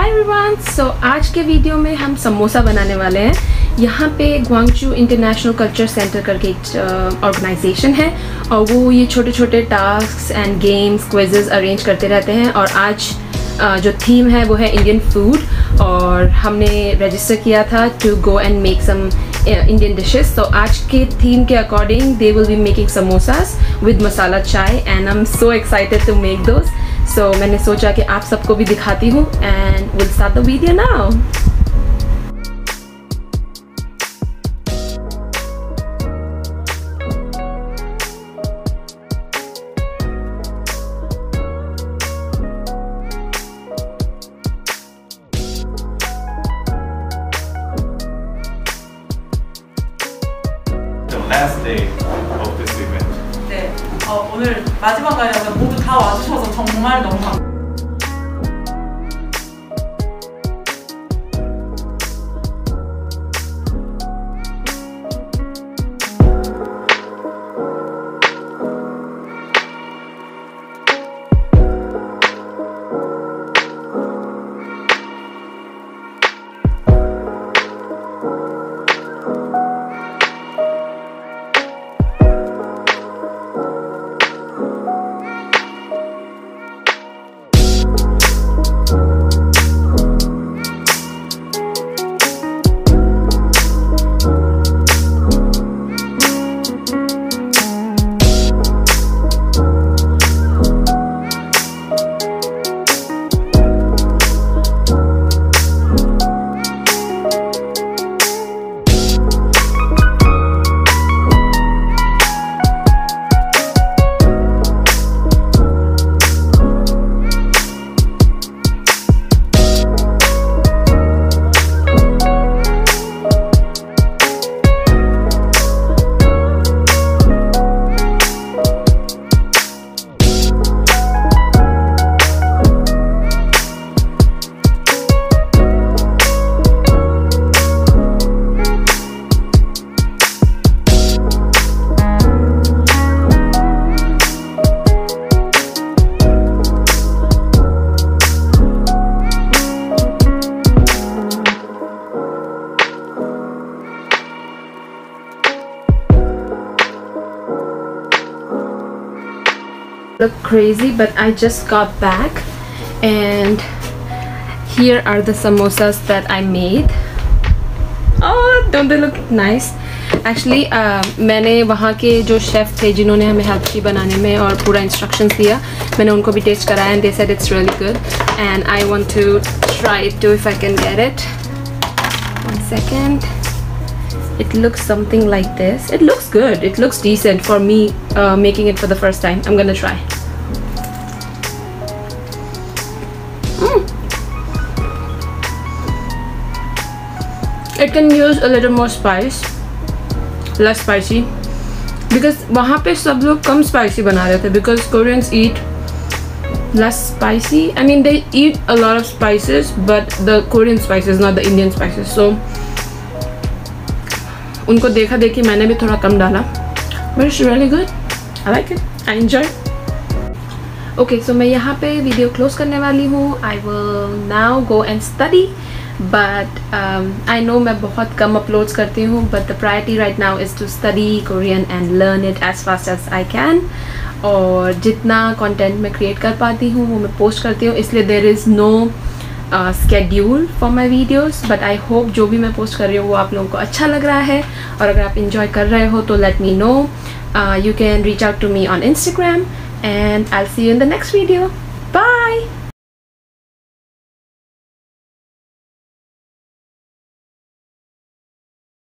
Hi everyone so आज के video में हम समोसा बनाने वाले हैं। यहाँ पे ग्वांगचू इंटरनेशनल कल्चर सेंटर करके एक ऑर्गेनाइजेशन है और वो ये छोटे छोटे task and games quizzes arrange करते रहते हैं और आज जो थीम है वो है इंडियन फ़ूड और हमने रजिस्टर किया था to go and make some Indian dishes तो आज के थीम के according they will be making samosas with masala chai and I am so excited to make those so so, मैंने सोचा कि आप सबको भी दिखाती हूँ and will start the video now last day of this event. 네, 어, 오늘 마지막 날이어서 모두 다 와주셔서 정말 너무 감 look crazy but I just got back and here are the samosas that I made oh don't they look nice actually uh, मैंने वहाँ के जो chef थे जिन्होंने हमें help की बनाने में और पूरा इंस्ट्रक्शंस दिया मैंने उनको भी टेस्ट कराया and they said it's really good and I want to try it too if I can get it one second it looks something like this it looks good it looks decent for me uh, making it for the first time I'm gonna try Mm. it can use a little more spice less spicy because वहाँ पे सब लोग कम spicy बना रहे थे because Koreans eat less spicy I mean they eat a lot of spices but the Korean spices not the Indian spices so उनको देखा देखी मैंने भी थोड़ा कम डाला but it's really good I like it I enjoy okay so मैं यहाँ पे वीडियो क्लोज करने वाली हूँ. I will now go and study but I know मैं बहुत कम अपलोड्स करती हूँ but the priority right now is to study Korean and learn it as fast as I can और जितना कंटेंट मैं क्रिएट कर पाती हूँ, वो मैं पोस्ट करती हूँ. इसलिए there is no schedule for my videos but I hope जो भी मैं पोस्ट कर रही हूँ, वो आप लोगों को अच्छा लग रहा है. और अगर आप इन्जॉय कर रहे हो तो let me know uh, you can reach out to me on Instagram and I'll see you in the next video.